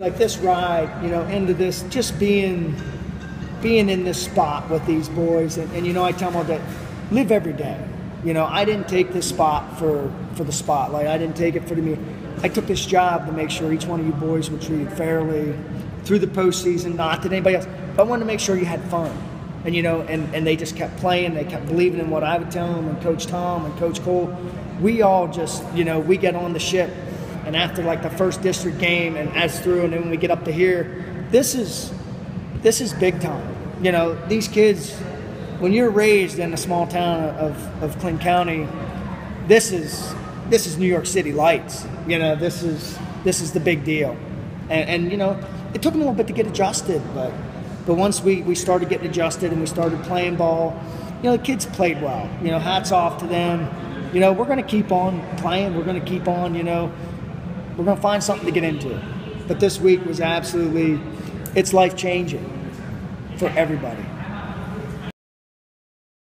Like this ride, you know, into this, just being, being in this spot with these boys, and, and you know, I tell them all that, live every day. You know, I didn't take this spot for for the spotlight. I didn't take it for the me. I took this job to make sure each one of you boys were treated fairly through the postseason. Not that anybody else, but I wanted to make sure you had fun. And you know, and, and they just kept playing. They kept believing in what I would tell them, and Coach Tom and Coach Cole. We all just, you know, we get on the ship, and after like the first district game, and as through, and then when we get up to here, this is this is big time. You know, these kids when you're raised in a small town of, of Clinton County, this is this is New York City lights. You know, this is this is the big deal. And, and you know, it took them a little bit to get adjusted, but but once we, we started getting adjusted and we started playing ball, you know, the kids played well. You know, hats off to them. You know, we're going to keep on playing. We're going to keep on, you know, we're going to find something to get into. But this week was absolutely, it's life changing for everybody.